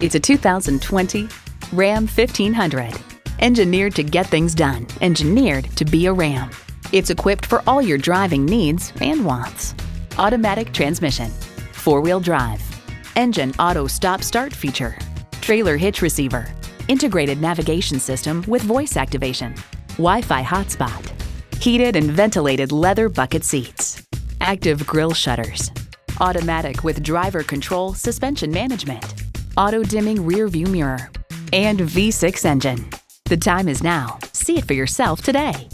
It's a 2020 Ram 1500. Engineered to get things done, engineered to be a Ram. It's equipped for all your driving needs and wants. Automatic transmission, four-wheel drive, engine auto stop-start feature, trailer hitch receiver, integrated navigation system with voice activation, Wi-Fi hotspot, heated and ventilated leather bucket seats, active grille shutters, automatic with driver control suspension management, auto dimming rear view mirror, and V6 engine. The time is now. See it for yourself today.